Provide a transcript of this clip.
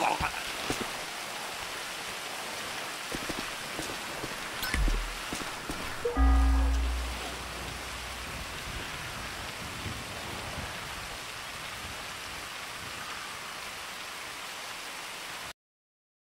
王八蛋